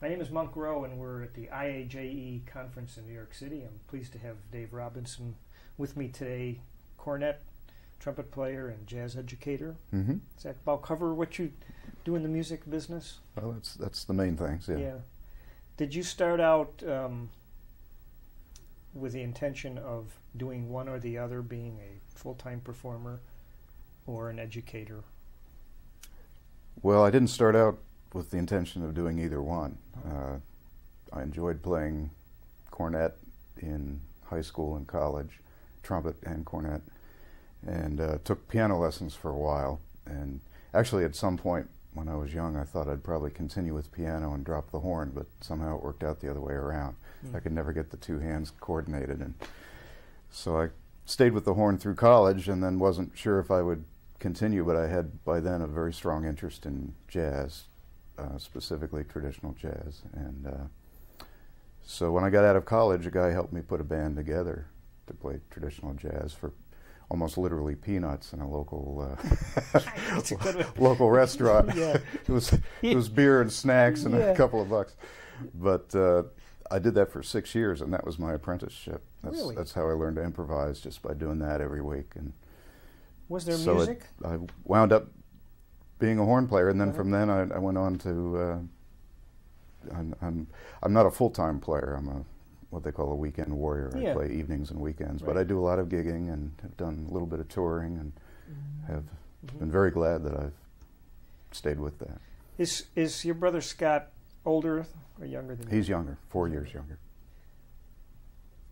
My name is Monk Rowe, and we're at the IAJE conference in New York City. I'm pleased to have Dave Robinson with me today, cornet, trumpet player, and jazz educator. Mm-hmm. Does that about cover what you do in the music business? Well, that's that's the main things. Yeah. Did you start out um, with the intention of doing one or the other, being a full-time performer or an educator? Well, I didn't start out with the intention of doing either one. Uh, I enjoyed playing cornet in high school and college, trumpet and cornet, and uh, took piano lessons for a while. And actually, at some point when I was young, I thought I'd probably continue with piano and drop the horn, but somehow it worked out the other way around. Mm. I could never get the two hands coordinated, and so I stayed with the horn through college, and then wasn't sure if I would continue. But I had by then a very strong interest in jazz, uh, specifically traditional jazz, and uh, so when I got out of college, a guy helped me put a band together to play traditional jazz for almost literally peanuts in a local uh, That's a good one. local restaurant. Yeah. it was it was beer and snacks and Yeah. a couple of bucks. But uh, I did that for six years, and that was my apprenticeship. That's, Really? that's how I learned to improvise, just by doing that every week. And Was there so it- music? I wound up being a horn player, and then from then I, I went on to. Uh, I'm, I'm I'm not a full time player. I'm a what they call a weekend warrior. Yeah. I play evenings and weekends, but I do a lot of gigging and have done a little bit of touring, and have Mhm. been very glad that I've stayed with that. Is is your brother Scott older or younger than you? He's younger, four years younger.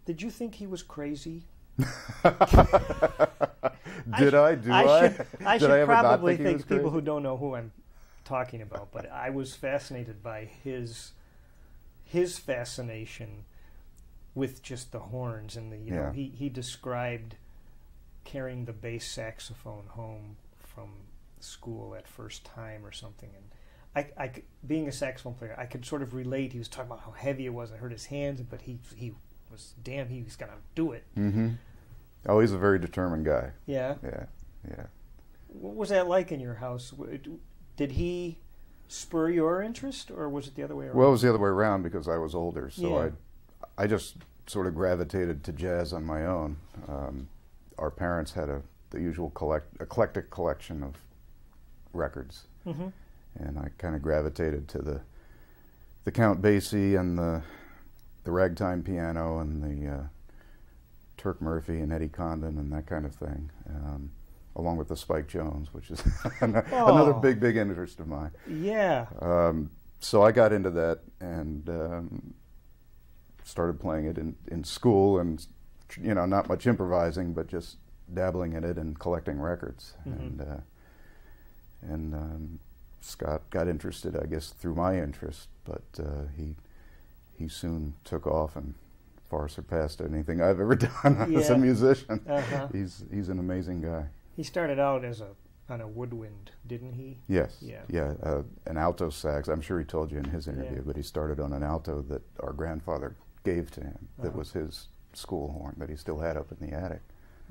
Did you think he was crazy? Did I? Do I? I should, I should I probably think think people who don't know who I'm talking about, but I was fascinated by his his fascination with just the horns and the you know Yeah. he he described carrying the bass saxophone home from school at first time or something and I, I being a saxophone player I could sort of relate he was talking about how heavy it was I hurt his hands but he he was damn he was gonna do it Mm-hmm. Oh, he's a very determined guy. yeah Yeah, yeah. What was that like in your house? Did he spur your interest, or was it the other way around? Well, it was the other way around because I was older, so Yeah. I, I just sort of gravitated to jazz on my own. Um, our parents had a the usual collect eclectic collection of records, hmm and I kind of gravitated to the the Count Basie and the the ragtime piano and the uh, Turk Murphy and Eddie Condon and that kind of thing, um, along with the Spike Jones, which is another Oh. big big interest of mine. Yeah. Um, so I got into that and um, started playing it in, in school, and you know, not much improvising, but just dabbling in it and collecting records. Mhm. And uh, and um, Scott got interested, I guess, through my interest, but uh, he he soon took off and far surpassed anything I've ever done as a musician. Uh-huh. He's he's an amazing guy. He started out as a on a woodwind, didn't he? Yes. Yeah. Yeah. Uh, an alto sax. I'm sure he told you in his interview, Yeah. but he started on an alto that our grandfather gave to him. That Uh-huh. was his school horn that he still had up in the attic.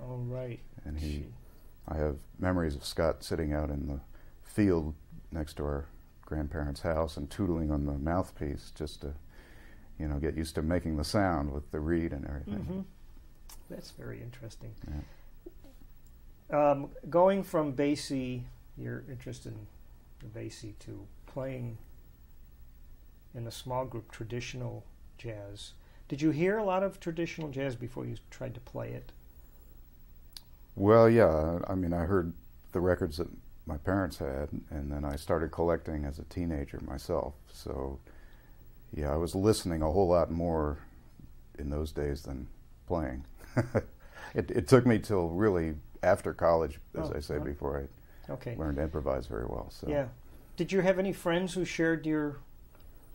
Oh, right. And he, Gee. I have memories of Scott sitting out in the field next to our grandparents' house and tootling on the mouthpiece just to, you know, get used to making the sound with the reed and everything. Mhm. That's very interesting. Yeah. Um, going from Basie, your interest in the Basie, to playing in a small group traditional jazz. Did you hear a lot of traditional jazz before you tried to play it? Well, yeah. I mean, I heard the records that my parents had, and then I started collecting as a teenager myself. So, yeah, I was listening a whole lot more in those days than playing. it, it took me till really after college, as Oh, I say, huh. before I Okay. learned to improvise very well. So, Yeah. Did you have any friends who shared your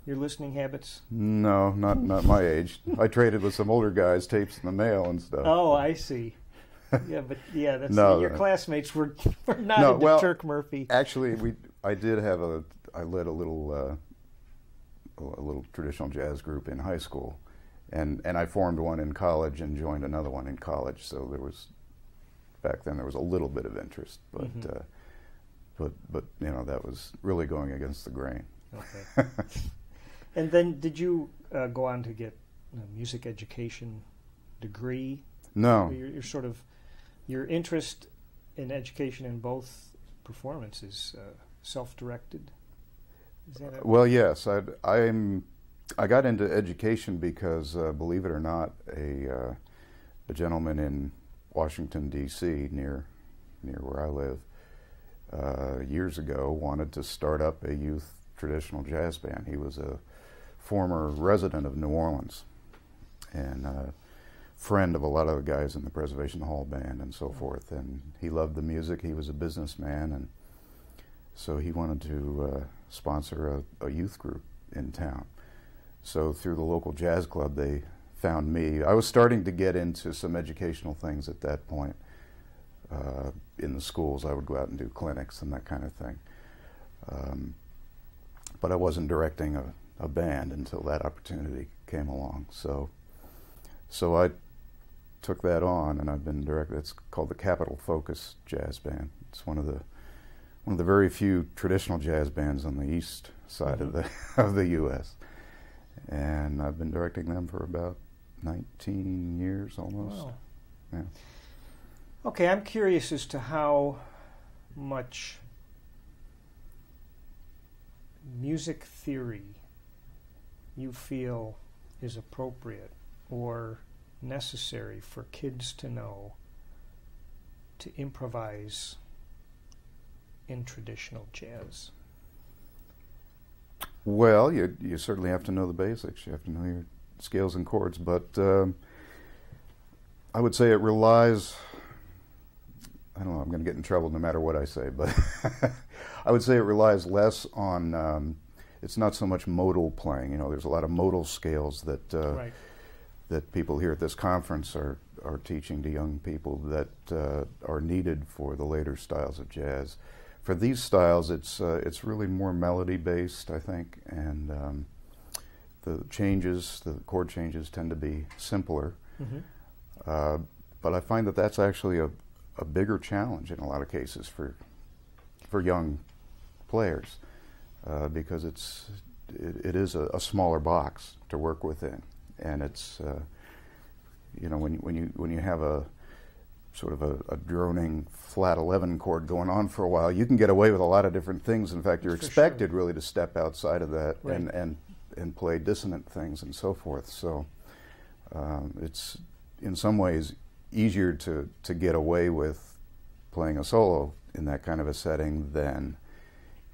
your listening habits? no, not not my age. I traded with some older guys, tapes in the mail and stuff. Oh, I see. Yeah, but yeah, that's No, your no. classmates were were not No, into well, Turk Murphy. Actually, we I did have a I led a little uh, a little traditional jazz group in high school, and and I formed one in college and joined another one in college. So there was back then there was a little bit of interest, but Mhm. uh, but but you know that was really going against the grain. Okay. And then, did you uh, go on to get a music education degree? No, You're, you're sort of your interest in education in both performances uh, self-directed. Well, yes, I, I'm. I got into education because, uh, believe it or not, a uh, a gentleman in Washington D.C. near near where I live uh, years ago wanted to start up a youth traditional jazz band. He was a former resident of New Orleans and a friend of a lot of the guys in the Preservation Hall band and so forth. And he loved the music. He was a businessman and so he wanted to uh, sponsor a, a youth group in town. So through the local jazz club, they found me. I was starting to get into some educational things at that point. Uh, in the schools, I would go out and do clinics and that kind of thing. Um, but I wasn't directing a, a band until that opportunity came along. So, so I took that on, and I've been directing. It's called the Capital Focus Jazz Band. It's one of the one of the very few traditional jazz bands on the east side of mm-hmm. the of the U.S. And I've been directing them for about 19 years almost. wow. Yeah. Okay, I'm curious as to how much music theory you feel is appropriate or necessary for kids to know to improvise in traditional jazz. Well, you you certainly have to know the basics. You have to know your scales and chords, but um, I would say it relies. I don't know. I'm going to get in trouble no matter what I say, but I would say it relies less on. Um, it's not so much modal playing. You know, there's a lot of modal scales that uh, right. that people here at this conference are are teaching to young people that uh, are needed for the later styles of jazz. For these styles, it's uh, it's really more melody based, I think, and um, the changes, the chord changes, tend to be simpler. hmm Uh, but I find that that's actually a, a bigger challenge in a lot of cases for for young players uh, because it's it, it is a, a smaller box to work within, and it's uh, you know when when you when you have a sort of a, a droning flat 11 chord going on for a while, you can get away with a lot of different things. In fact, you're For sure. expected really to step outside of that Right. and, and and play dissonant things and so forth. So um, it's in some ways easier to, to get away with playing a solo in that kind of a setting than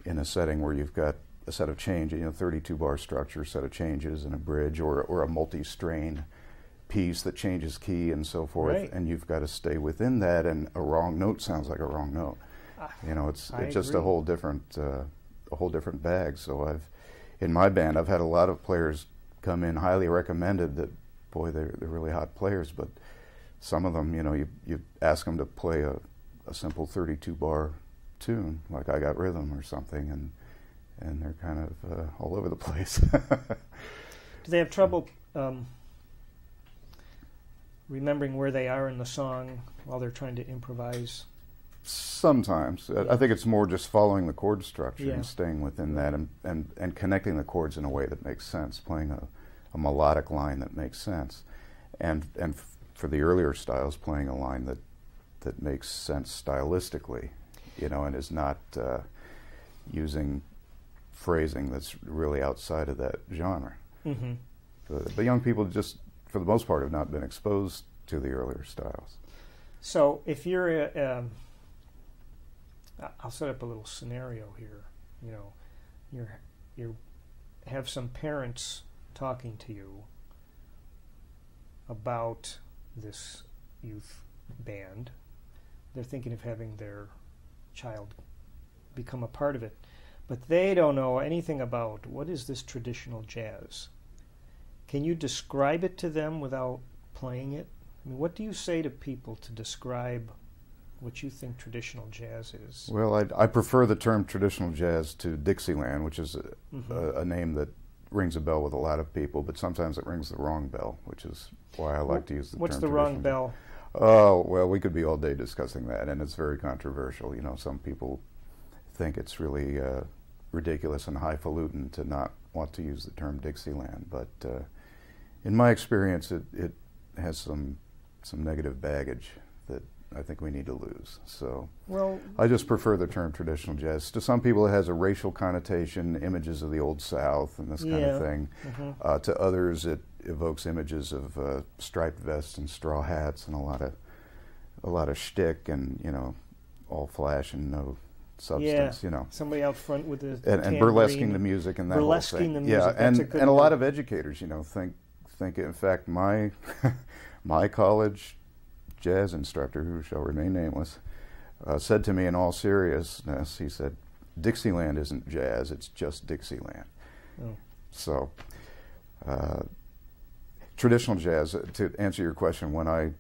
in a setting where you've got a set of changes, you know, 32 bar structure, set of changes and a bridge or, or a multi-strain piece that changes key and so forth. Right. And you've got to stay within that and a wrong note sounds like a wrong note. Ah, You know, it's I it's just a whole different uh, a whole different bag. So I've in my band I've had a lot of players come in highly recommended that boy they're they're really hot players, but some of them you know you you ask them to play a, a simple 32 bar tune like I Got Rhythm or something and and they're kind of uh, all over the place. Do they have trouble um, remembering where they are in the song while they're trying to improvise? Sometimes I- I think it's more just following the chord structure Yeah. and staying within that, and, and, and connecting the chords in a way that makes sense, playing a, a melodic line that makes sense, and and f- for the earlier styles, playing a line that that makes sense stylistically, you know, and is not uh, using phrasing that's really outside of that genre. The, the young people just, for the most part, have not been exposed to the earlier styles. So if you're, a, um, I- I'll set up a little scenario here. You know, you're you have some parents talking to you about this youth band. They're thinking of having their child become a part of it, but they don't know anything about what is this traditional jazz. Can you describe it to them without playing it? I mean, what do you say to people to describe what you think traditional jazz is? Well, I, I prefer the term traditional jazz to Dixieland, which is a, Mhm. a, a name that rings a bell with a lot of people, but sometimes it rings the wrong bell, which is why I like to use the What's term the wrong bell? Oh, well, we could be all day discussing that, and it's very controversial. You know, some people think it's really uh, ridiculous and highfalutin to not want to use the term Dixieland, but uh, in my experience, it, it has some some negative baggage that I think we need to lose. So Well, I just prefer the term traditional jazz. To some people, it has a racial connotation, images of the old South and this kind Yeah. of thing. mhm. Uh, to others, it evokes images of uh, striped vests and straw hats and a lot of a lot of shtick and you know all flash and no substance. You know. somebody out front with the And, and burlesquing the music and that whole Burlesquing thing. the yeah, music, that's and a and a lot of educators, you know, think think. In fact, my my college jazz instructor, who shall remain nameless, uh, said to me in all seriousness, he said, "Dixieland isn't jazz; it's just Dixieland." Oh. So, uh, traditional jazz. uh, To answer your question, when I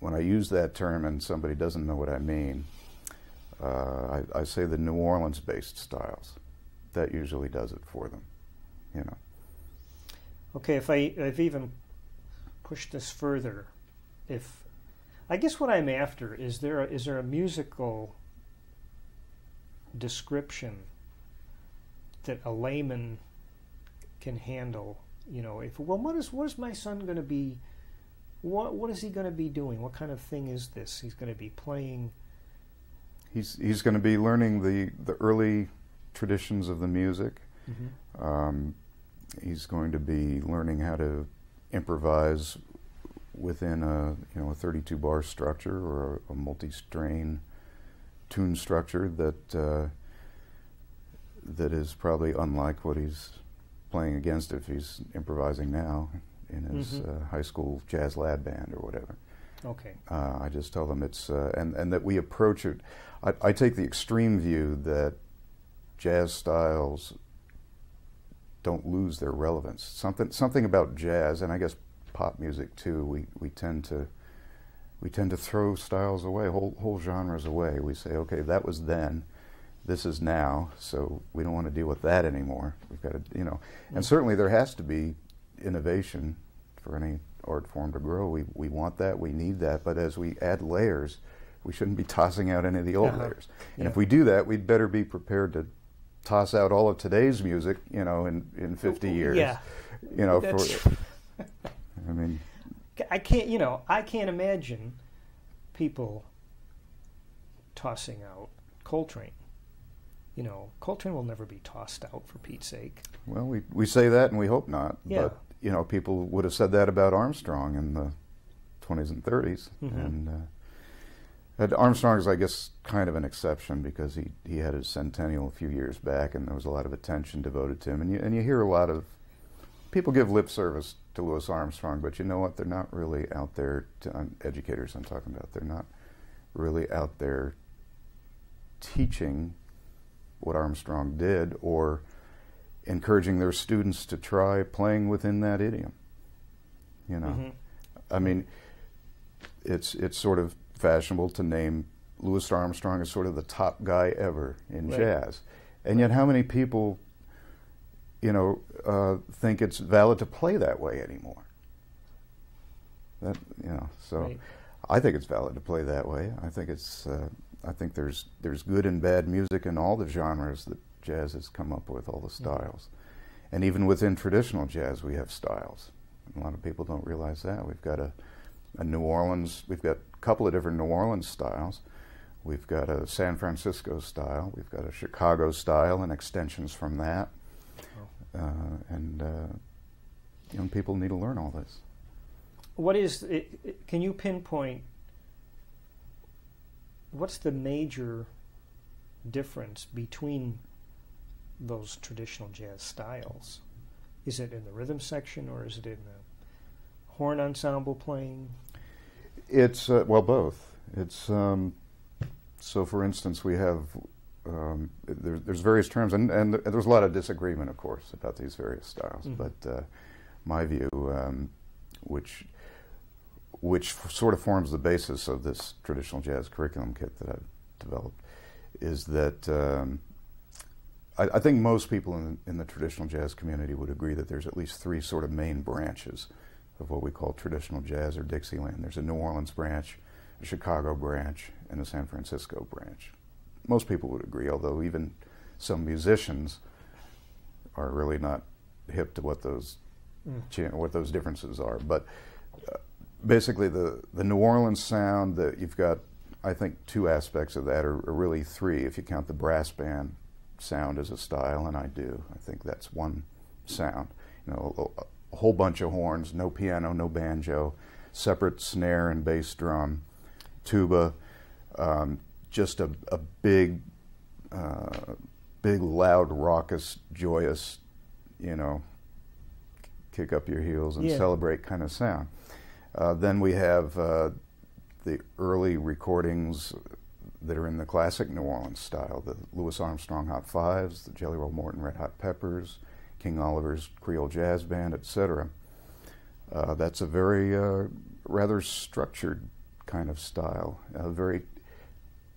when I use that term and somebody doesn't know what I mean, uh, I, I say the New Orleans-based styles. That usually does it for them. You know. Okay, if I I've even pushed this further, if I guess what I'm after is there a, is there a musical description that a layman can handle? You know, if well, what is what is my son going to be? What what is he going to be doing? What kind of thing is this? He's going to be playing. He's he's going to be learning the the early traditions of the music. Um, he's going to be learning how to improvise within a you know a 32 bar structure or a, a multi-strain tune structure that uh, that is probably unlike what he's playing against if he's improvising now in his Mhm. uh, high school jazz lab band or whatever. Okay. Uh, I just tell them it's uh, and and that we approach it. I, I take the extreme view that jazz styles don't lose their relevance. Something something about jazz and I guess pop music too. We we tend to we tend to throw styles away, whole whole genres away. We say, okay, that was then. This is now, so we don't want to deal with that anymore. We've got to, you know, and Mm. certainly there has to be innovation for any art form to grow. We we want that, we need that, but as we add layers, we shouldn't be tossing out any of the old Uh-huh. layers. And Yeah. if we do that, we'd better be prepared to toss out all of today's music, you know, in in 50 years. Yeah. You know, That's- for I mean, I can't, you know, I can't imagine people tossing out Coltrane. You know, Coltrane will never be tossed out for Pete's sake. well, we we say that and we hope not, Yeah. but you know, people would have said that about Armstrong in the 20s and 30s, Mhm. and uh, and Armstrong is, I guess, kind of an exception because he, he had his centennial a few years back, and there was a lot of attention devoted to him. And you, and you hear a lot of people give lip service to Louis Armstrong, but you know what? They're not really out there, to, um, educators I'm talking about, they're not really out there teaching what Armstrong did or encouraging their students to try playing within that idiom. You know, Mhm. I mean, it's it's sort of fashionable to name Louis Armstrong as sort of the top guy ever in Right. jazz, and yet how many people, you know, uh, think it's valid to play that way anymore? That you know, so Right. I think it's valid to play that way. I think it's uh, I think there's there's good and bad music in all the genres that jazz has come up with, all the styles, and even within traditional jazz, we have styles. A lot of people don't realize that we've got a, a New Orleans, we've got couple of different New Orleans styles. We've got a San Francisco style. We've got a Chicago style and extensions from that. Uh, and uh, young people need to learn all this. What is, it, it- can you pinpoint what's the major difference between those traditional jazz styles? Is it in the rhythm section or is it in the horn ensemble playing? It's uh, well both. It's um, so. For instance, we have um, there, there's various terms, and, and there's a lot of disagreement, of course, about these various styles. Mhm. But uh, my view, um, which which f- sort of forms the basis of this traditional jazz curriculum kit that I've developed, is that um, I, I think most people in, in the traditional jazz community would agree that there's at least three sort of main branches of what we call traditional jazz or Dixieland. There's a New Orleans branch, a Chicago branch, and a San Francisco branch. Most people would agree, although even some musicians are really not hip to what those Mm. what those differences are. But uh, basically, the the New Orleans sound that you've got, I think, two aspects of that, or, or really three, if you count the brass band sound as a style, and I do. I think that's one sound. You know, a, whole bunch of horns, no piano, no banjo, separate snare and bass drum, tuba, um, just a, a big, uh, big, loud, raucous, joyous, you know, kick up your heels and Yeah. celebrate kind of sound. Uh, then we have uh, the early recordings that are in the classic New Orleans style, the Louis Armstrong Hot Fives, the Jelly Roll Morton Red Hot Peppers, King Oliver's Creole Jazz Band, etc. Uh, that's a very uh, rather structured kind of style, a very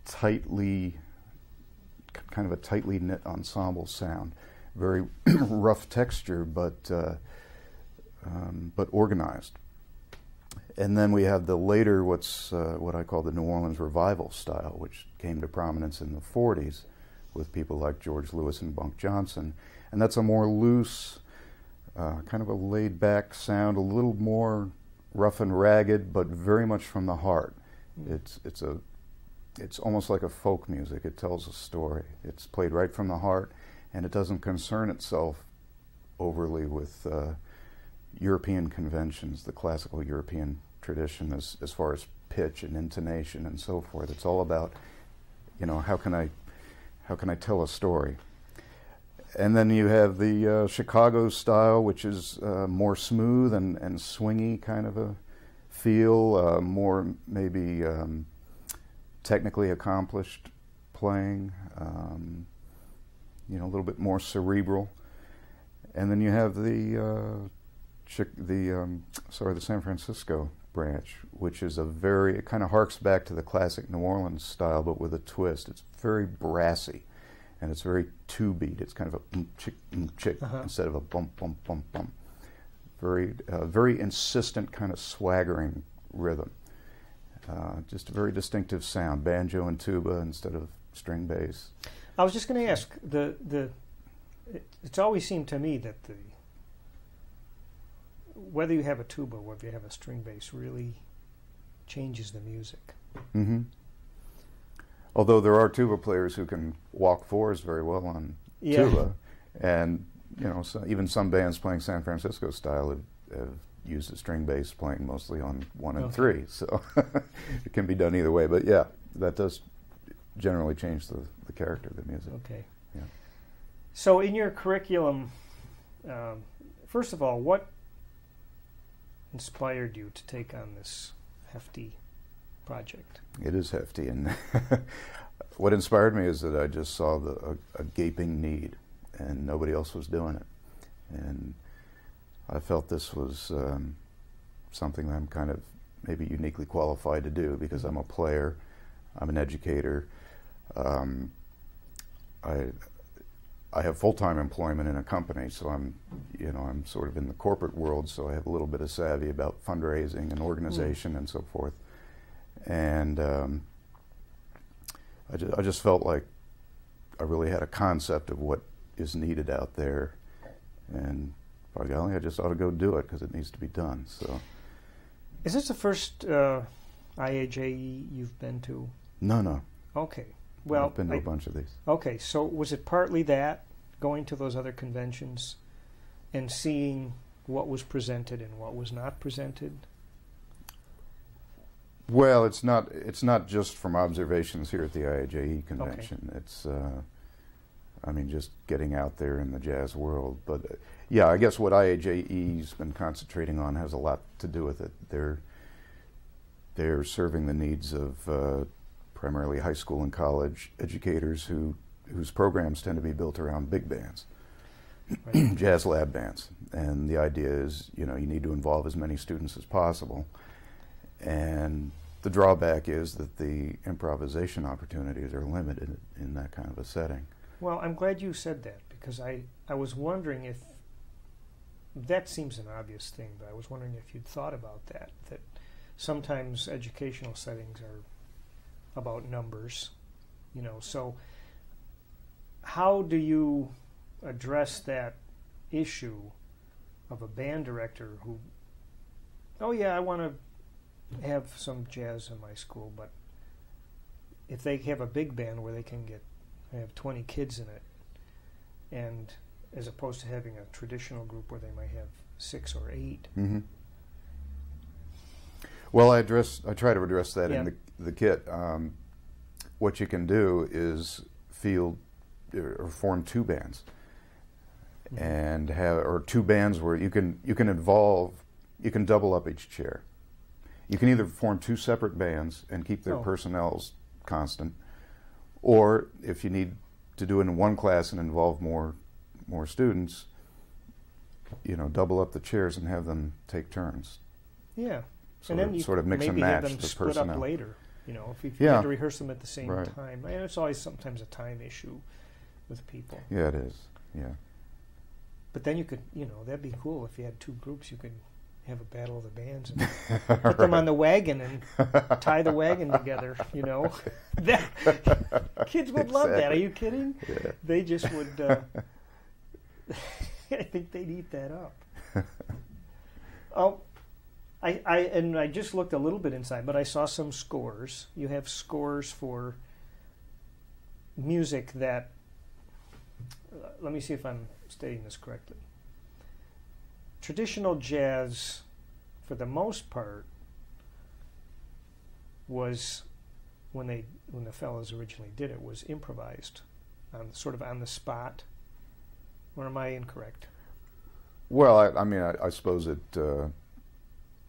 tightly, kind of a tightly knit ensemble sound, very rough texture, but uh, um, but organized. And then we have the later, what's uh, what I call the New Orleans revival style, which came to prominence in the 40s with people like George Lewis and Bunk Johnson, and that's a more loose, uh, kind of a laid-back sound, a little more rough and ragged, but very much from the heart. Mm. It's it's a it's almost like a folk music. It tells a story. It's played right from the heart, and it doesn't concern itself overly with uh, European conventions, the classical European tradition, as as far as pitch and intonation and so forth. It's all about, you know, how can I how can I tell a story? And then you have the uh, Chicago style, which is uh, more smooth and, and swingy kind of a feel, uh, more maybe um, technically accomplished playing, um, you know, a little bit more cerebral. And then you have the uh, the um, sorry the San Francisco branch, which is a very it kind of harks back to the classic New Orleans style, but with a twist. It's very brassy, and it's very two beat. It's kind of a chick chick Uh-huh. instead of a bump bump bump bump. Very uh, very insistent kind of swaggering rhythm. Uh, just a very distinctive sound, banjo and tuba instead of string bass. I was just going to ask the the. It, it's always seemed to me that the whether you have a tuba, or whether you have a string bass, really changes the music. hmm Although there are tuba players who can walk fours very well on Yeah. tuba, and you know, so even some bands playing San Francisco style have, have used a string bass playing mostly on one and Okay. three. So it can be done either way. But yeah, that does generally change the, the character of the music. Okay. Yeah. So, in your curriculum, um, first of all, what inspired you to take on this hefty project? It is hefty, and what inspired me is that I just saw the, a, a gaping need, and nobody else was doing it, and I felt this was um, something that I'm kind of maybe uniquely qualified to do because I'm a player, I'm an educator, um, I I have full time employment in a company, so I'm you know I'm sort of in the corporate world, so I have a little bit of savvy about fundraising and organization and so forth and um, I, ju- I just felt like I really had a concept of what is needed out there, and by golly, I just ought to go do it because it needs to be done. So, Is this the first uh, IAJE you've been to? no, no, Okay. Well, I've been to I- a bunch of these. Okay, so was it partly that going to those other conventions and seeing what was presented and what was not presented? Well, it's not it's not just from observations here at the IAJE convention. It's uh, I mean just getting out there in the jazz world. But uh, yeah, I guess what IAJE's been concentrating on has a lot to do with it. They're they're serving the needs of uh, primarily high school and college educators who whose programs tend to be built around big bands, Right. jazz lab bands. And the idea is, you know, you need to involve as many students as possible. And the drawback is that the improvisation opportunities are limited in that kind of a setting. well, I'm glad you said that because I, I was wondering if that seems an obvious thing, but I was wondering if you'd thought about that. That sometimes educational settings are about numbers, you know. So, how do you address that issue of a band director who, oh yeah, I want to have some jazz in my school, but if they have a big band where they can get have 20 kids in it, and as opposed to having a traditional group where they might have six or 8 hmm Well, I address. I try to address that Yeah. in the, the kit. Um, what you can do is field or form two bands, Mhm. and have or two bands where you can you can involve you can double up each chair. You can either form two separate bands and keep their Oh. personnels constant, or if you need to do it in one class and involve more more students, you know, double up the chairs and have them take turns. Yeah, Sort and then you sort of mix maybe and match have them the split personnel. up later. You know, if you, if you Yeah. had to rehearse them at the same Right. time, and it's always sometimes a time issue with people. Yeah, it is. Yeah. But then you could, you know, that'd be cool if you had two groups. You could have a battle of the bands and put them on the wagon and tie the wagon together. You know, that, kids would love that. Are you kidding? Yeah. They just would. Uh, I think they'd eat that up. Oh, I, I and I just looked a little bit inside, but I saw some scores. You have scores for music that. Uh, let me see if I'm stating this correctly. Traditional jazz, for the most part, was when they when the fellows originally did it was improvised, on sort of on the spot. Or am I incorrect? Well, I, I mean, I, I suppose it. Uh,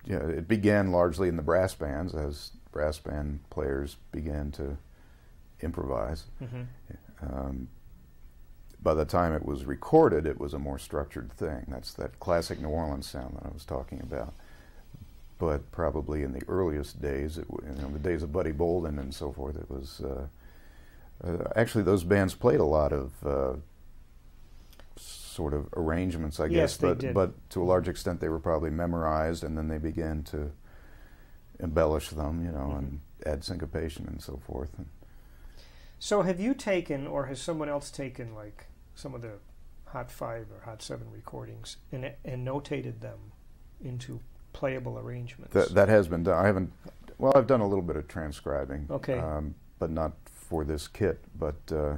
yeah, it began largely in the brass bands as brass band players began to improvise. Mm-hmm. Um, by the time it was recorded, it was a more structured thing. That's that classic New Orleans sound that I was talking about. But probably in the earliest days, it, you know, the days of Buddy Bolden and so forth, it was uh, uh, actually those bands played a lot of uh, sort of arrangements, I Yes, guess. they but did. but to a large extent, they were probably memorized, and then they began to embellish them, you know, Mhm. and add syncopation and so forth. And So, have you taken, or has someone else taken, like some of the Hot Five or Hot Seven recordings and and notated them into playable arrangements? That that has been done. I haven't. Well, I've done a little bit of transcribing. Okay. Um, but not for this kit. But uh,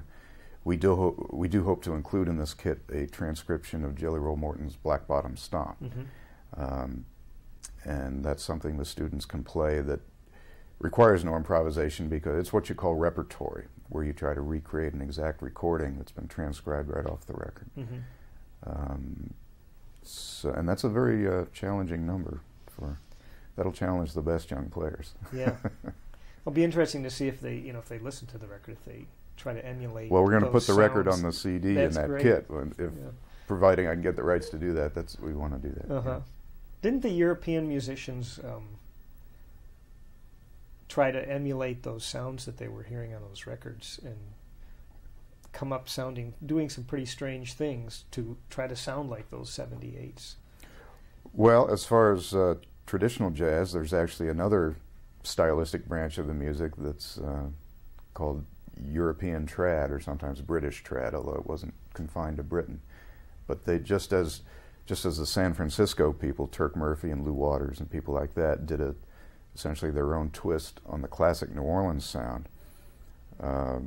we do we do hope to include in this kit a transcription of Jelly Roll Morton's Black Bottom Stomp, hmm um, and that's something the students can play that requires no improvisation because it's what you call repertory, where you try to recreate an exact recording that's been transcribed right off the record. hmm Um, so, and that's a very uh, challenging number for. That'll challenge the best young players. Yeah. It'll be interesting to see if they, you know, if they listen to the record, if they try to emulate. Well, we're going to put the record on the CD in that great. kit. If Yeah. providing I can get the rights to do that, that's we want to do that. Uh huh. yeah. Didn't the European musicians um, try to emulate those sounds that they were hearing on those records and come up sounding, doing some pretty strange things to try to sound like those 78s? Well, as far as uh, traditional jazz, there's actually another stylistic branch of the music that's uh, called European trad, or sometimes British trad, although it wasn't confined to Britain. But they just as just as the San Francisco people, Turk Murphy and Lu Watters and people like that, did a essentially their own twist on the classic New Orleans sound. Uh,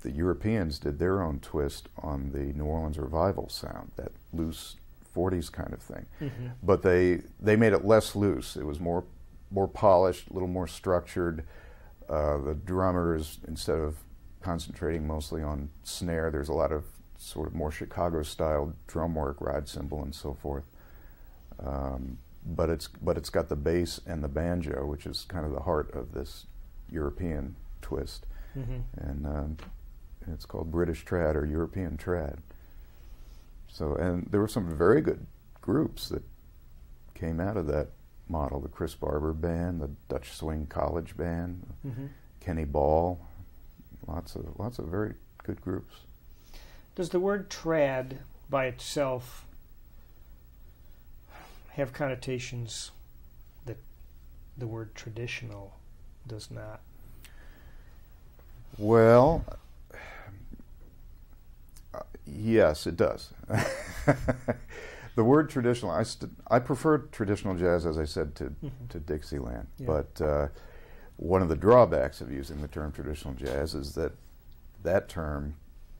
the Europeans did their own twist on the New Orleans revival sound, that loose 40s kind of thing Mm-hmm. but they they made it less loose. It was more more polished, a little more structured. Uh, the drummers, instead of concentrating mostly on snare, there's a lot of sort of more Chicago-style drum work, ride cymbal, and so forth. Um, but it's but it's got the bass and the banjo, which is kind of the heart of this European twist, Mm-hmm. and um, it's called British trad or European trad. So, and there were some very good groups that came out of that model: the Chris Barber Band, the Dutch Swing College Band, Mm-hmm. Kenny Ball. Lots of lots of very good groups. Does the word trad by itself have connotations that the word traditional does not? Well, uh, yes, it does. the word traditional, I, st- I prefer traditional jazz, as I said, to, Mhm. to Dixieland. Yeah. But uh, one of the drawbacks of using the term traditional jazz is that that term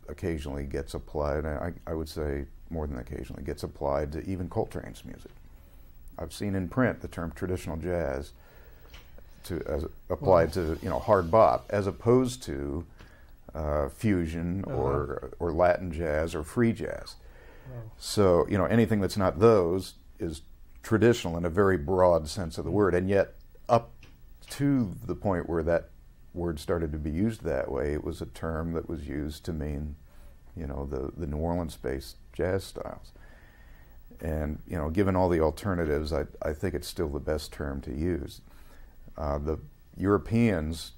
occasionally gets applied, I, I would say more than occasionally, gets applied to even Coltrane's music. I've seen in print the term traditional jazz to as applied to you know hard bop, as opposed to uh, fusion Uh-huh. or or Latin jazz or free jazz. Wow. So you know anything that's not those is traditional in a very broad sense of the word, and yet up to the point where that word started to be used that way, it was a term that was used to mean, you know, the the New Orleans-based jazz styles. And you know, given all the alternatives, I I think it's still the best term to use. Uh, the Europeans,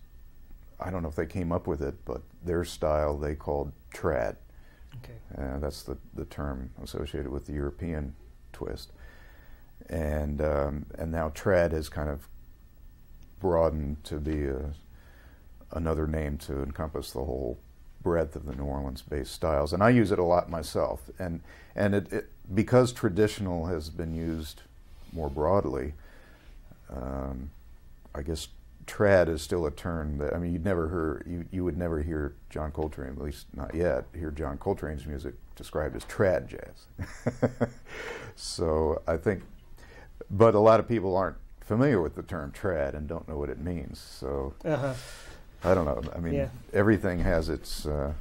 I don't know if they came up with it, but their style they called trad. Okay. Uh, that's the, the term associated with the European twist. And um, and now trad has kind of broadened to be a, another name to encompass the whole breadth of the New Orleans-based styles. And I use it a lot myself. And and it, it because traditional has been used more broadly. Um, I guess trad is still a term that I mean you'd never hear you, you would never hear John Coltrane at least not yet hear John Coltrane's music described as trad jazz. so I think, but a lot of people aren't familiar with the term trad and don't know what it means. So Uh-huh. I don't know. I mean, Yeah. everything has its uh,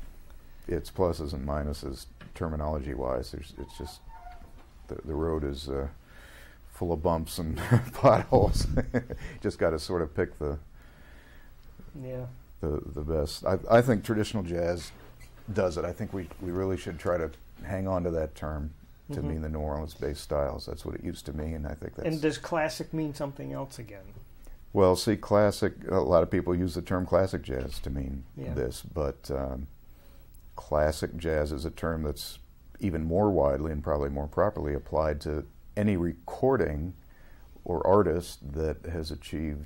its pluses and minuses terminology wise. There's it's just the the road is. Uh, full of bumps and potholes. just got to sort of pick the, Yeah. the, the best. I, I think traditional jazz does it. I think we, we really should try to hang on to that term to Mhm. mean the New Orleans based styles. That's what it used to mean. I think that's. And does classic mean something else again? well, see, classic, a lot of people use the term classic jazz to mean Yeah. this, but um, classic jazz is a term that's even more widely and probably more properly applied to any recording or artist that has achieved,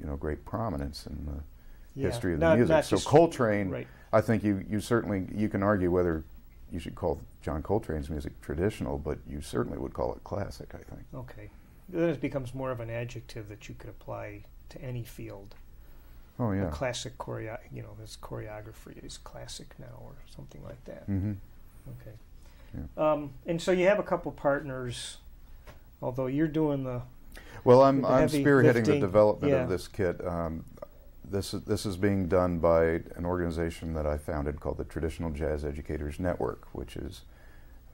you know, great prominence in the Yeah. history of Not- the music. So Coltrane, Right. I think you, you certainly you can argue whether you should call John Coltrane's music traditional, but you certainly would call it classic. I think. Okay. Then it becomes more of an adjective that you could apply to any field. Oh A yeah. classic choreo, you know, his choreography is classic now, or something like that. hmm Okay. Um, and so you have a couple partners, although you're doing the Well, I'm The I'm spearheading lifting, the development yeah. of this kit. Um, this is this is being done by an organization that I founded called the Traditional Jazz Educators Network, which is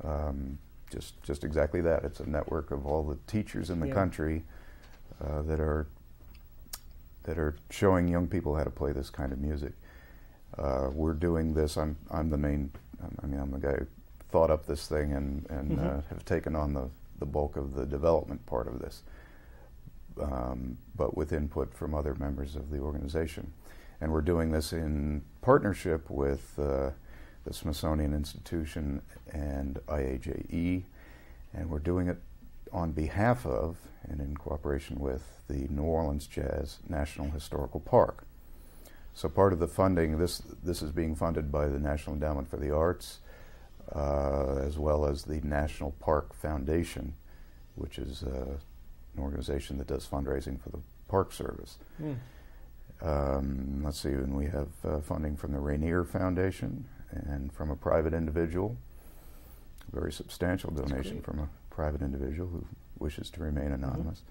um, just just exactly that. It's a network of all the teachers in the Yeah. country uh, that are that are showing young people how to play this kind of music. Uh, we're doing this. I'm I'm the main. I mean, I'm the guy who thought up this thing and and uh, Mhm. have taken on the the bulk of the development part of this um, but with input from other members of the organization. And we're doing this in partnership with uh, the Smithsonian Institution and IAJE, and we're doing it on behalf of and in cooperation with the New Orleans Jazz National Historical Park. So part of the funding, this this is being funded by the National Endowment for the Arts, uh, as well as the National Park Foundation, which is uh, an organization that does fundraising for the Park Service. hmm, Um, let's see, and we have uh, funding from the Rainier Foundation and from a private individual, a very substantial donation great. from a private individual who wishes to remain anonymous.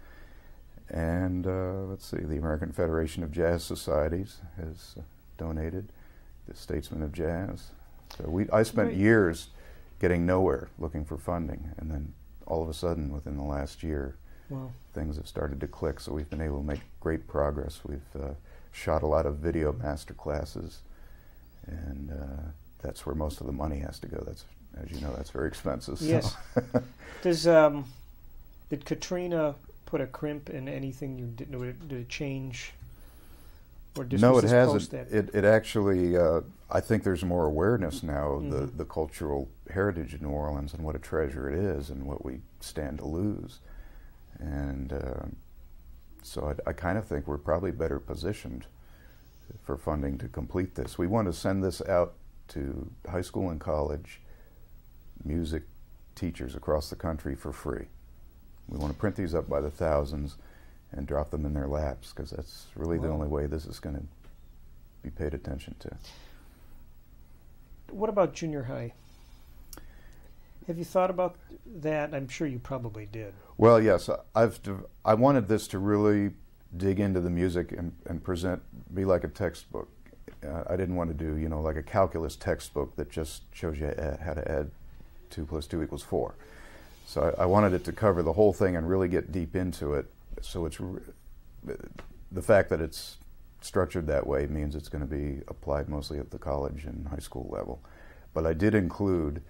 And uh, let's see, the American Federation of Jazz Societies has uh, donated, the Statesmen of Jazz. So we, I spent Great. years getting nowhere looking for funding, and then all of a sudden, within the last year, well, things have started to click. So we've been able to make great progress. We've uh, shot a lot of video master classes, and uh, that's where most of the money has to go. That's, as you know, that's very expensive. so- Yes. does um, did Katrina put a crimp in anything you did? Did it change? No, it hasn't. It, it actually, uh, I think there's more awareness now of the, Mhm. the cultural heritage of New Orleans and what a treasure it is and what we stand to lose. And uh, so I, I kind of think we're probably better positioned for funding to complete this. We want to send this out to high school and college music teachers across the country for free. We want to print these up by the thousands and drop them in their laps because that's really the only way this is going to be paid attention to. What about junior high? Have you thought about that? I'm sure you probably did. Well, yes, I've I wanted this to really dig into the music and, and present be like a textbook. Uh, I didn't want to do you know like a calculus textbook that just shows you how to add two plus two equals four. So I, I wanted it to cover the whole thing and really get deep into it. So it's the fact that it's structured that way means it's going to be applied mostly at the college and high school level. But I did include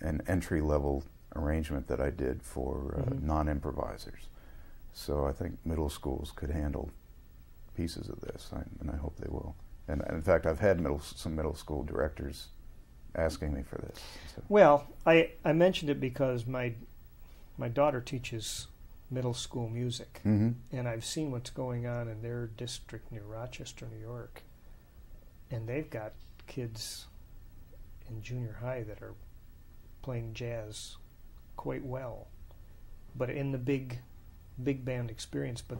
an entry level arrangement that I did for uh, Mhm. non improvisers. So I think middle schools could handle pieces of this, I, and I hope they will. And, and in fact, I've had middle, some middle school directors asking me for this. So. Well, I, I mentioned it because my my daughter teaches middle school music, hmm and I've seen what's going on in their district near Rochester, New York, and they've got kids in junior high that are playing jazz quite well, but in the big big band experience. But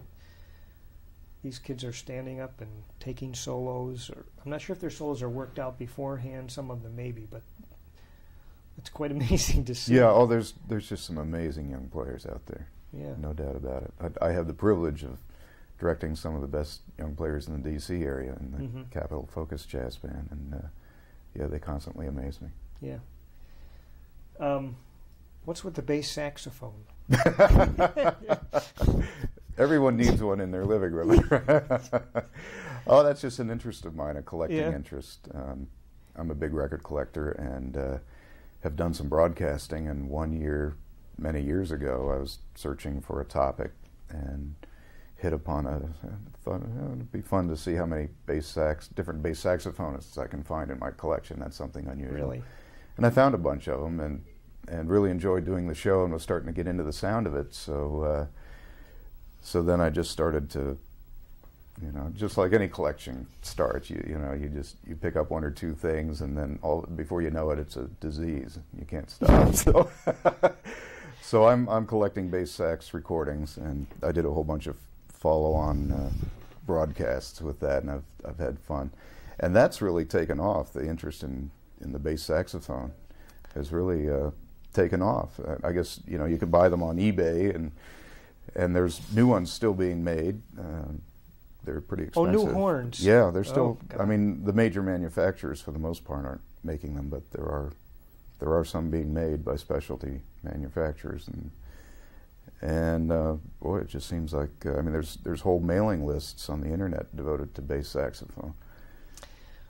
these kids are standing up and taking solos. Or I'm not sure if their solos are worked out beforehand. Some of them maybe, but it's quite amazing to see. Yeah, oh, there's, there's just some amazing young players out there. Yeah. No doubt about it. I, I have the privilege of directing some of the best young players in the D.C. area in the Mhm. Capital Focus Jazz Band, and uh, yeah, they constantly amaze me. Yeah. Um, what's with the bass saxophone? Everyone needs one in their living room. oh, that's just an interest of mine, a collecting Yeah. interest. Um, I'm a big record collector and uh, have done some broadcasting. And one year, many years ago, I was searching for a topic and hit upon a. Thought oh, it'd be fun to see how many bass sax, different bass saxophonists I can find in my collection. That's something unusual. Really? And I found a bunch of them and and really enjoyed doing the show and was starting to get into the sound of it. So uh, so then I just started to you know just like any collection starts you you know you just you pick up one or two things and then all before you know it it's a disease you can't stop so so I'm I'm collecting bass sax recordings and I did a whole bunch of follow on uh, broadcasts with that and I've I've had fun and that's really taken off the interest in in the bass saxophone has really uh, taken off. Uh, I guess you know you can buy them on eBay, and and there's new ones still being made. Um they're pretty expensive. Oh, new horns. Yeah, they're still. Oh, I mean, the major manufacturers for the most part aren't making them, but there are there are some being made by specialty manufacturers, and and uh, boy, it just seems like uh, I mean, there's there's whole mailing lists on the internet devoted to bass saxophone.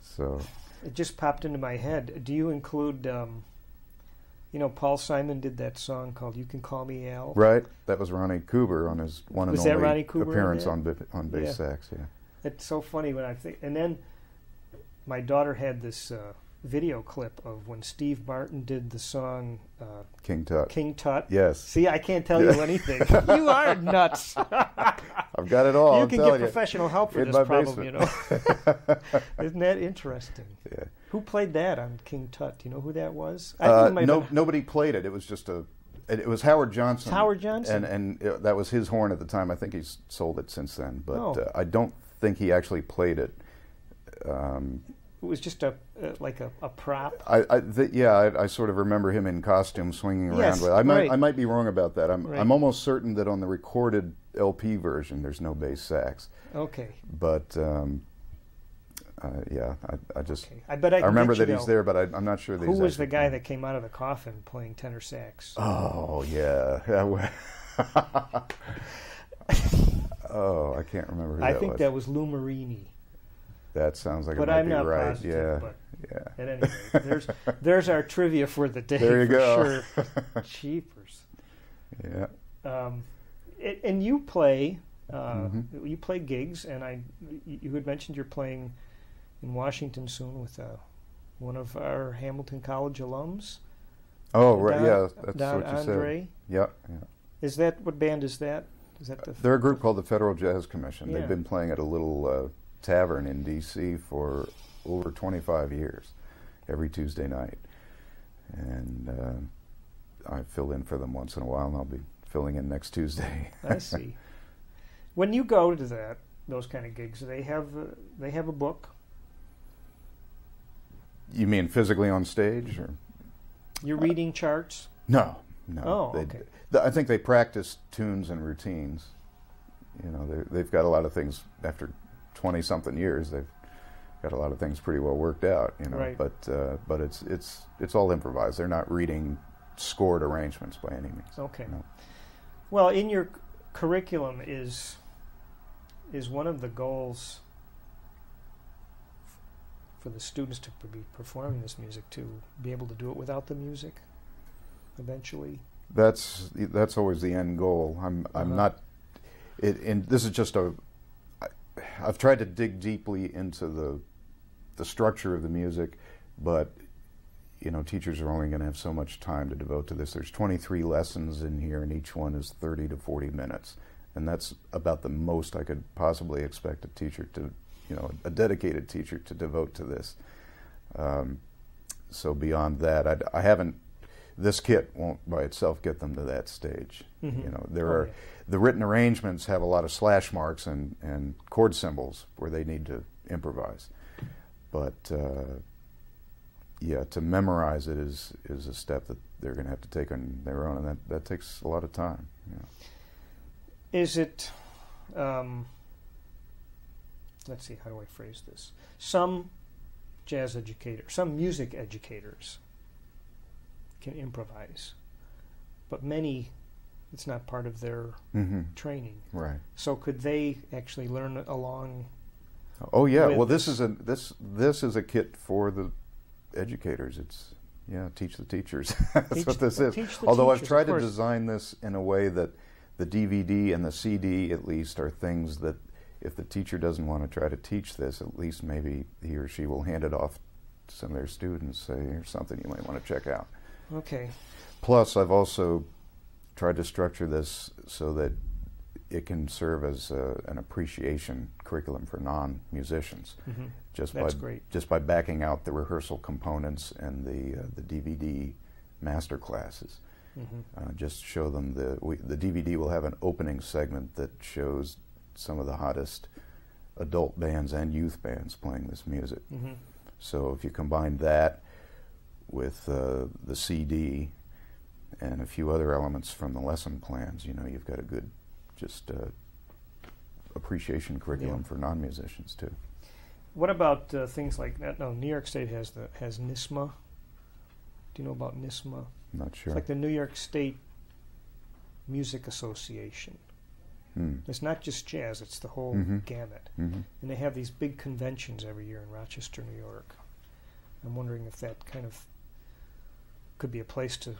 So It just popped into my head. Do you include, um, you know, Paul Simon did that song called "You Can Call Me Al." Right, that was Ronnie Cuber on his one Was and only Ronnie Cuber in appearance on on bass Yeah. sax. Yeah. It's so funny when I think. And then my daughter had this uh, video clip of when Steve Martin did the song uh, King Tut. "King Tut." Yes, See, I can't tell Yeah. you anything. you are nuts. I've got it all. you I'm can get telling you. professional help for In this problem, you know. Isn't that interesting? yeah. Who played that on King Tut? Do you know who that was? I Uh, no, been- nobody played it. It was just a. It, it was Howard Johnson. It's Howard Johnson? and and that was his horn at the time. I think he's sold it since then, but Oh. uh, I don't think he actually played it. Um, It was just a uh, like a, a prop. I, I th- yeah, I, I sort of remember him in costume swinging around Yes, with. I might right. I might be wrong about that. I'm Right. I'm almost certain that on the recorded LP version, there's no bass sax. Okay. But um, uh, yeah, I, I just Okay. I bet I, I, remember that he's there, but I, I'm not sure that Who was the guy playing. that came out of the coffin playing tenor sax? Oh yeah. oh, I can't remember who I think was. that was Lou Marini. That sounds like But it might I'm be not right. positive, yeah, but- yeah. At any rate, there's there's our trivia for the day. There you for go. Sure. Cheapers. Yeah. Um, it, and you play, uh, Mhm. you play gigs, and I, you you had mentioned you're playing in Washington soon with uh, one of our Hamilton College alums. Oh, right. Don- yeah, that's Don what you Andre. said. Yeah, yeah. Is that what band is that? Is that the? They're a group called the Federal Jazz Commission. Yeah. They've been playing at a little uh, tavern in D.C. for over 25 years, every Tuesday night. And uh, I fill in for them once in a while, and I'll be filling in next Tuesday. I see. When you go to that those kind of gigs, they have uh, they have a book. you mean physically on stage, or You're reading charts. no? No. Oh, They- okay. th- I think they practice tunes and routines. You know, they've got a lot of things after twenty something years. They've got a lot of things pretty well worked out. You know, Right. but uh, but it's it's it's all improvised. They're not reading scored arrangements by any means. Okay. No. Well, in your c- curriculum is is one of the goals for the students to be performing this music to be able to do it without the music eventually. That's that's always the end goal. I'm I'm Uh-huh. not. It and this is just a. I've tried to dig deeply into the the structure of the music, but you know, teachers are only going to have so much time to devote to this. There's 23 lessons in here, and each one is 30 to 40 minutes, and that's about the most I could possibly expect a teacher to, you know, a dedicated teacher to devote to this. Um, so beyond that, I, I haven't. This kit won't by itself get them to that stage. Mhm. You know, there Oh, are yeah. the written arrangements have a lot of slash marks and, and chord symbols where they need to improvise. But uh, yeah, to memorize it is is a step that they're going to have to take on their own, and that, that takes a lot of time. You know. Is it um, let's see, how do I phrase this? Some jazz educators, some music educators can improvise, but many, it's not part of their Mm-hmm. training. Right. So could they actually learn along? Oh yeah. Well, this is a this this is a kit for the educators. It's yeah, teach the teachers. That's Teach- what this is. Although teachers, I've tried to design this in a way that the DVD and the CD, at least, are things that if the teacher doesn't want to try to teach this, at least maybe he or she will hand it off to some of their students. Say, here's something you might want to check out. Okay. Plus, I've also tried to structure this so that it can serve as uh, an appreciation curriculum for non-musicians. hmm Just That's by great. just by backing out the rehearsal components and the uh, the DVD master classes. hmm Uh, just show them the we, the DVD will have an opening segment that shows some of the hottest adult bands and youth bands playing this music. hmm So if you combine that with uh, the CD and a few other elements from the lesson plans, you know, you've got a good just uh, appreciation curriculum Yeah. for non-musicians too. What about uh, things like that? No, New York State has the has NYSSMA. Do you know about NYSSMA? Not sure. It's like the New York State Music Association. Hmm. It's not just jazz; it's the whole Mhm. gamut. hmm And they have these big conventions every year in Rochester, New York. I'm wondering if that kind of could be a place to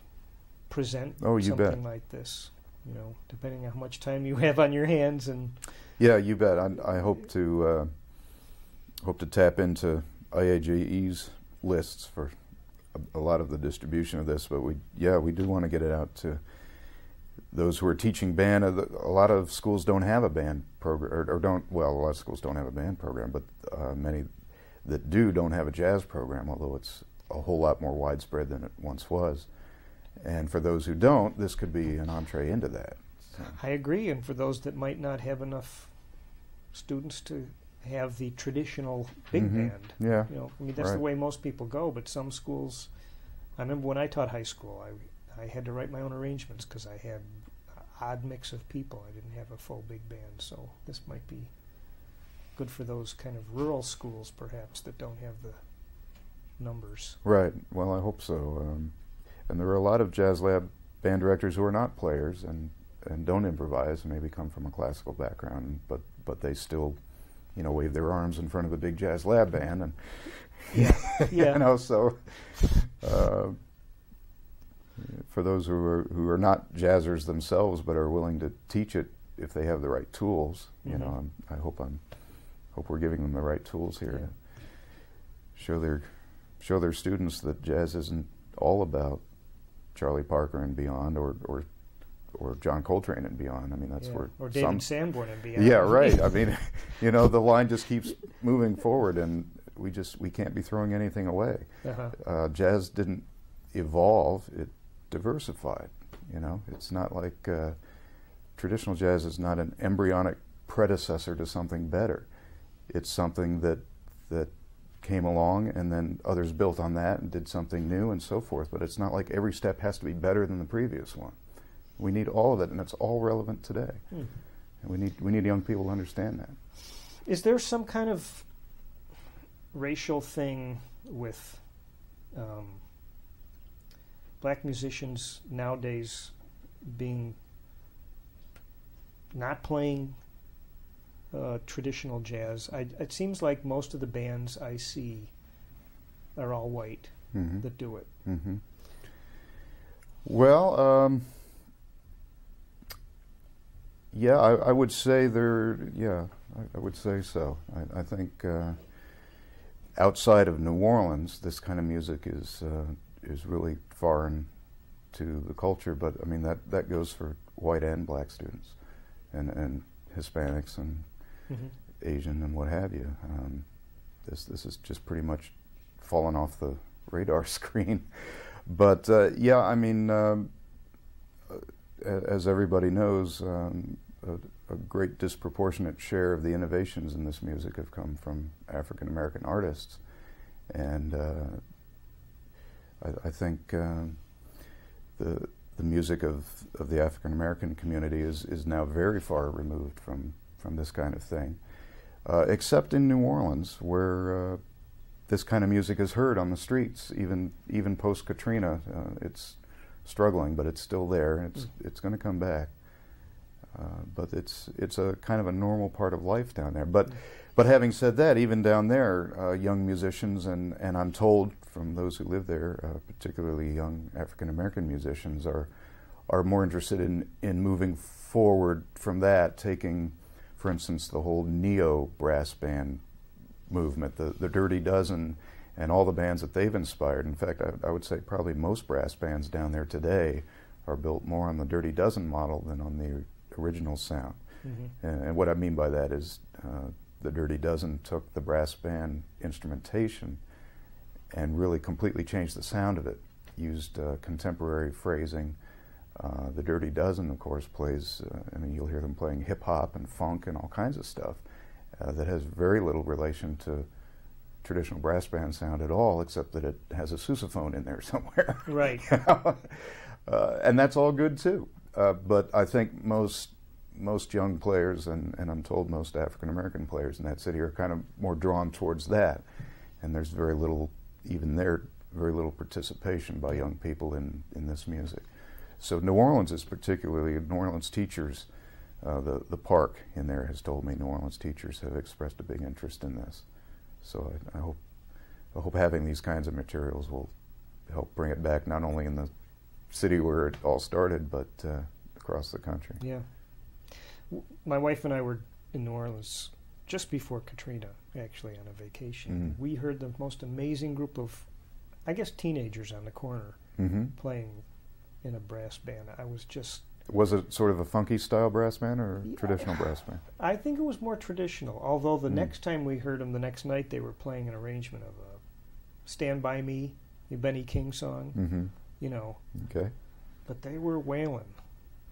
present Oh, you something bet. like this. You know, depending on how much time you have on your hands, and Yeah, you bet. I, I hope to uh, hope to tap into IAJE's lists for a, a lot of the distribution of this. But we, yeah, we do want to get it out to those who are teaching band. Uh, A lot of schools don't have a band program, or, or don't. Well, a lot of schools don't have a band program, but uh, many that do don't have a jazz program. Although it's a whole lot more widespread than it once was. And for those who don't, this could be an entree into that. So, I agree. And for those that might not have enough students to have the traditional big Mhm. band, yeah. you know, I mean that's the way most people go. But some schools, I remember when I taught high school, I I had to write my own arrangements because I had an odd mix of people. I didn't have a full big band, so this might be good for those kind of rural schools, perhaps that don't have the numbers. Right. Well, I hope so. Um, and there are a lot of jazz lab band directors who are not players and, and don't improvise, and maybe come from a classical background, but but they still, you know, wave their arms in front of a big jazz lab band, and Yeah, yeah. you know, so. Uh, for those who are who are not jazzers themselves, but are willing to teach it if they have the right tools, you Mhm. know, I'm, I hope I'm hope we're giving them the right tools here Yeah. to show their show their students that jazz isn't all about Charlie Parker and beyond, or or or John Coltrane and beyond. I mean, that's Yeah. where or some David Sanborn and beyond. yeah, right. I mean, you know, the line just keeps moving forward, and we just we can't be throwing anything away. uh-huh. Uh, jazz didn't evolve; it diversified. You know, it's not like uh, traditional jazz is not an embryonic predecessor to something better. It's something that that came along and then others built on that and did something new and so forth. But it's not like every step has to be better than the previous one. We need all of it, and it's all relevant today. Hmm. And we need we need young people to understand that. Is there some kind of racial thing with um, black musicians nowadays being not playing uh, traditional jazz? I, it seems like most of the bands I see are all white hmm that do it. hmm Well, um, yeah, I, I would say there. Yeah, I, I would say so. I, I think uh, outside of New Orleans, this kind of music is uh, is really foreign to the culture. But I mean that that goes for white and black students, and and Hispanics and hmm Asian and what have you. Um, this this is just pretty much fallen off the radar screen. But uh, yeah, I mean, um, uh, as everybody knows, um, a, a great disproportionate share of the innovations in this music have come from African American artists, and uh, I, I think um the the music of, of the African American community is, is now very far removed from, from this kind of thing uh, except in New Orleans, where uh, this kind of music is heard on the streets, even even post Katrina. Uh, it's struggling, but it's still there. It's Mm. it's going to come back. Uh, but it's it's a kind of a normal part of life down there. But Mm. but having said that, even down there, uh, young musicians and and I'm told from those who live there, uh, particularly young African American musicians, are are more interested in in moving forward from that, taking for instance, the whole neo brass band movement, the, the Dirty Dozen, and all the bands that they've inspired. In fact, I, I would say probably most brass bands down there today are built more on the Dirty Dozen model than on the original sound. hmm And, and what I mean by that is uh, the Dirty Dozen took the brass band instrumentation and really completely changed the sound of it, used uh, contemporary phrasing. Uh, the Dirty Dozen, of course, plays, uh, I mean, you'll hear them playing hip hop and funk and all kinds of stuff uh, that has very little relation to traditional brass band sound at all, except that it has a sousaphone in there somewhere. Right. uh, and that's all good too. Uh, but I think most most young players, and, and I'm told most African American players in that city, are kind of more drawn towards that. And there's very little, even there, very little participation by young people in, in this music. So New Orleans is particularly New Orleans teachers. Uh, the the park in there has told me New Orleans teachers have expressed a big interest in this. So I, I hope I hope having these kinds of materials will help bring it back not only in the city where it all started, but uh, across the country. Yeah. W- My wife and I were in New Orleans just before Katrina, actually, on a vacation. Mhm. We heard the most amazing group of, I guess, teenagers on the corner hmm playing in a brass band. I was just, Was it sort of a funky style brass band or Yeah. traditional brass band? I think it was more traditional. Although the Mm. next time we heard them, the next night, they were playing an arrangement of a Stand By Me, the Benny King song, hmm you know, Okay. but they were wailing.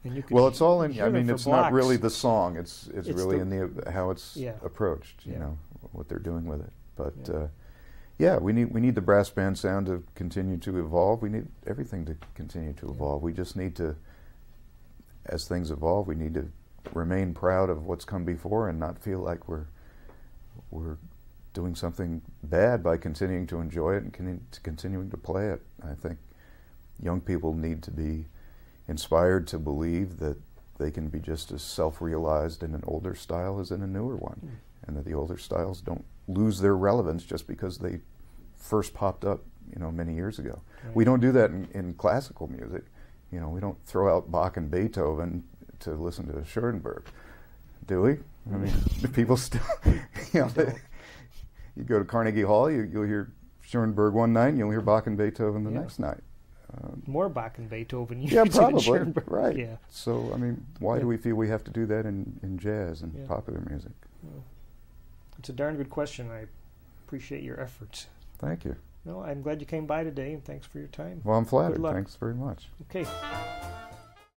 And you could Well, it's all in. I mean, it's not really the song. It's it's, It's really the- in the how it's Yeah. approached. You Yeah. know what they're doing with it. But uh, yeah, we need we need the brass band sound to continue to evolve. We need everything to continue to evolve. We just need to, as things evolve, we need to remain proud of what's come before and not feel like we're we're doing something bad by continuing to enjoy it and con- continuing to play it. I think young people need to be inspired to believe that they can be just as self-realized in an older style as in a newer one, Mm. and that the older styles don't lose their relevance just because they first popped up, you know, many years ago. Right. We don't do that in, in classical music. You know, we don't throw out Bach and Beethoven to listen to Schoenberg, do we? I mean, people still, you know, you go to Carnegie Hall, you, you'll hear Schoenberg one night, and you'll hear Bach and Beethoven the Yeah. next night. Um, More Bach and Beethoven. yeah, probably. Right. Yeah. So, I mean, why Yeah. do we feel we have to do that in, in jazz and Yeah. popular music? Well, It's a darn good question. I appreciate your efforts. Thank you. No, I'm glad you came by today, and thanks for your time. Well, I'm flattered. Thanks very much. Okay.